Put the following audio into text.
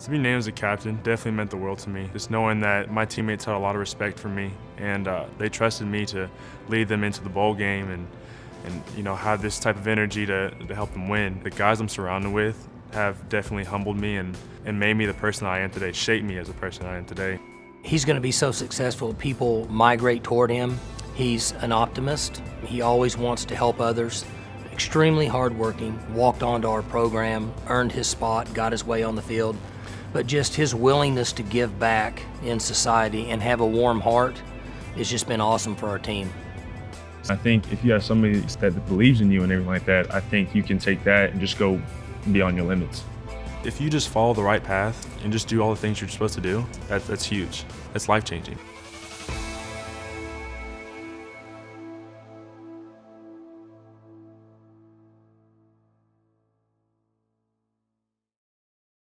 To be named as a captain definitely meant the world to me. Just knowing that my teammates had a lot of respect for me and uh, they trusted me to lead them into the bowl game and, and you know have this type of energy to, to help them win. The guys I'm surrounded with have definitely humbled me and, and made me the person I am today, shaped me as a person I am today. He's going to be so successful, people migrate toward him. He's an optimist. He always wants to help others. Extremely hardworking, walked onto our program, earned his spot, got his way on the field. But just his willingness to give back in society and have a warm heart has just been awesome for our team. I think if you have somebody that believes in you and everything like that, I think you can take that and just go beyond your limits. If you just follow the right path and just do all the things you're supposed to do, that, that's huge. That's life changing.